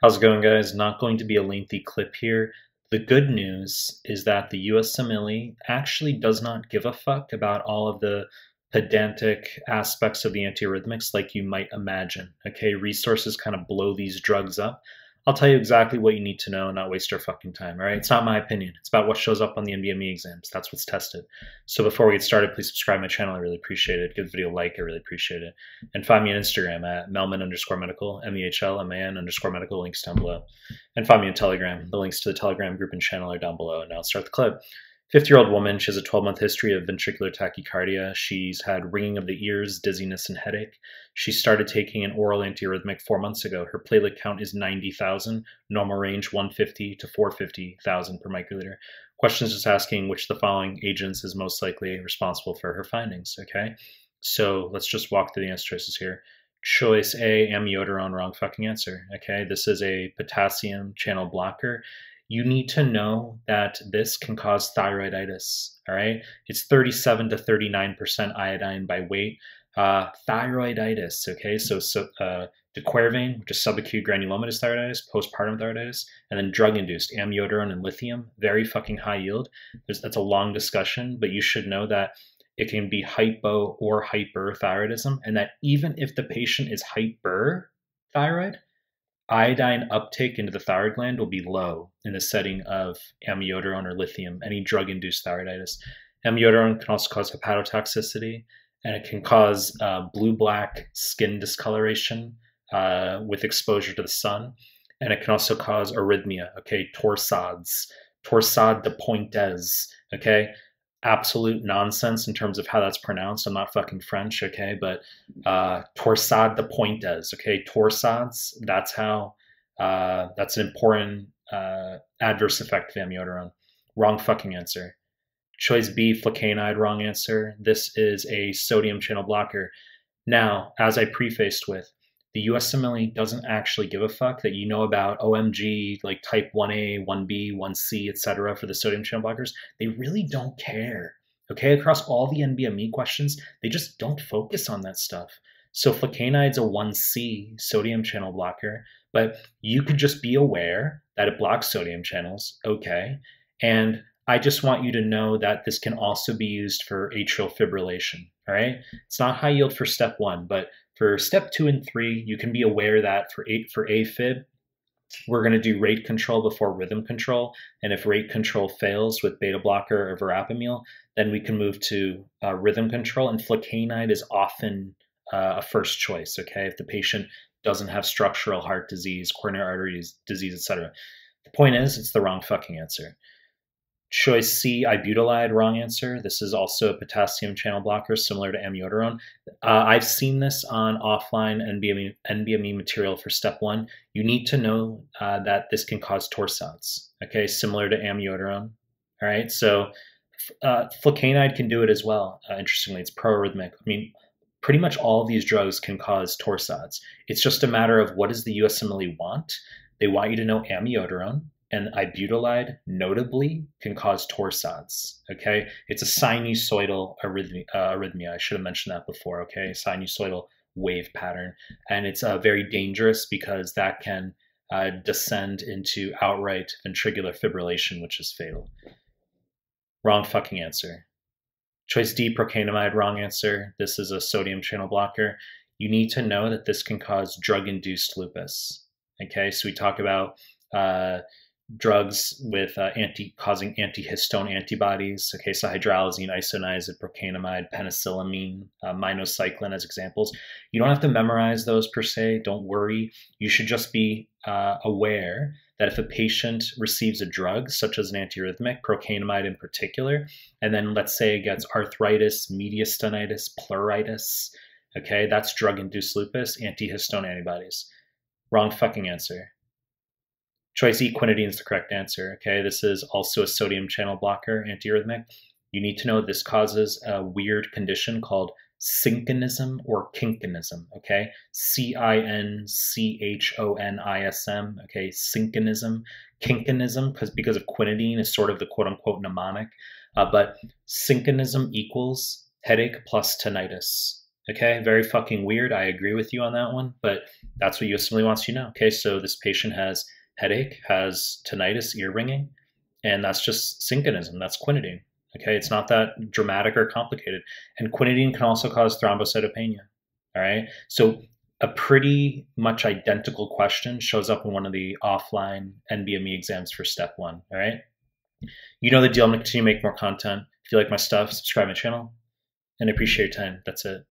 How's it going, guys? Not going to be a lengthy clip here. The good news is that the USMLE actually does not give a fuck about all of the pedantic aspects of the antiarrhythmics like you might imagine. Okay, resources kind of blow these drugs up. I'll tell you exactly what you need to know and not waste your fucking time, all right? It's not my opinion. It's about what shows up on the NBME exams. That's what's tested. So before we get started, please subscribe my channel. I really appreciate it. Give the video a like. I really appreciate it. And find me on Instagram at mehlman underscore medical, M-E-H-L-M-A-N underscore medical, links down below. And find me on Telegram. The links to the Telegram group and channel are down below. And now start the clip. 50 year old woman. She has a 12 month history of ventricular tachycardia. She's had ringing of the ears, dizziness, and headache. She started taking an oral antiarrhythmic four months ago. Her platelet count is 90,000, normal range 150 to 450,000 per microliter. Questions just asking which of the following agents is most likely responsible for her findings. Okay, so let's just walk through the answer choices here. Choice A, amiodarone, wrong fucking answer. Okay, this is a potassium channel blocker you need to know that this can cause thyroiditis. All right, it's 37 to 39% iodine by weight. Uh, thyroiditis. Okay, so so uh, de Quervain, which is subacute granulomatous thyroiditis, postpartum thyroiditis, and then drug-induced amiodarone and lithium, very fucking high yield. There's, that's a long discussion, but you should know that it can be hypo or hyperthyroidism, and that even if the patient is hyperthyroid, iodine uptake into the thyroid gland will be low in the setting of amiodarone or lithium, any drug induced thyroiditis. Amiodarone can also cause hepatotoxicity and it can cause uh, blue black skin discoloration uh, with exposure to the sun. And it can also cause arrhythmia, okay, torsades, torsade de pointes, okay, absolute nonsense in terms of how that's pronounced. I'm not fucking French, okay, but uh, torsade de pointes, okay, torsades. That's how. Uh, that's an important uh, adverse effect of amiodarone. Wrong fucking answer. Choice B, flecainide, wrong answer. This is a sodium channel blocker. Now, as I prefaced with, the USMLE doesn't actually give a fuck that you know about OMG, like type 1A, 1B, 1C, etc. for the sodium channel blockers. They really don't care. Okay, across all the NBME questions, they just don't focus on that stuff. So flecainide's a 1C sodium channel blocker, but you could just be aware that it blocks sodium channels, okay? And I just want you to know that this can also be used for atrial fibrillation, all right? It's not high yield for step one, but for step two and three, you can be aware that for eight for AFib, we're going to do rate control before rhythm control. And if rate control fails with beta blocker or verapamil, then we can move to uh, rhythm control. And flecainide is often uh, a first choice, okay, if the patient doesn't have structural heart disease, coronary artery disease, etc. The point is, it's the wrong fucking answer. Choice C, ibutilide, wrong answer. This is also a potassium channel blocker similar to amiodarone. Uh, I've seen this on offline NBME, NBME material for step one. You need to know uh, that this can cause torsades, okay, similar to amiodarone. All right, so uh, flecainide can do it as well. Uh, interestingly, it's proarrhythmic. I mean, pretty much all of these drugs can cause torsades. It's just a matter of what does the USMLE want? They want you to know amiodarone and ibutilide notably can cause torsades. Okay, it's a sinusoidal arrhythmia. Uh, arrhythmia. I should have mentioned that before. Okay, sinusoidal wave pattern, and it's uh, very dangerous because that can uh, descend into outright ventricular fibrillation, which is fatal. Wrong fucking answer. Choice D, procainamide, wrong answer. This is a sodium channel blocker. You need to know that this can cause drug-induced lupus. Okay, so we talk about uh, drugs with uh, anti causing antihistone antibodies. Okay, so hydralazine, isoniazid, procainamide, penicillamine, uh, minocycline as examples. You don't have to memorize those per se. Don't worry. You should just be uh, aware that if a patient receives a drug such as an antiarrhythmic, procainamide in particular, and then let's say it gets arthritis, mediastinitis, pleuritis, okay, that's drug-induced lupus, antihistone antibodies. Wrong fucking answer. Choice E, quinidine is the correct answer. Okay, this is also a sodium channel blocker, antiarrhythmic. You need to know this causes a weird condition called cinchonism or kinchonism. Okay, C I N C H O N I S M. Okay, cinchonism, kinchonism, because because of quinidine is sort of the quote unquote mnemonic. Uh, but cinchonism equals headache plus tinnitus. Okay, very fucking weird. I agree with you on that one, but that's what USMLE wants you to know. Okay, so this patient has headache, has tinnitus, ear ringing, and that's just cinchonism. That's quinidine. Okay, it's not that dramatic or complicated. And quinidine can also cause thrombocytopenia. All right, so a pretty much identical question shows up in one of the offline NBME exams for step one. All right, you know the deal. I'm to continue to make more content. If you like my stuff, subscribe my channel, and I appreciate your time. That's it.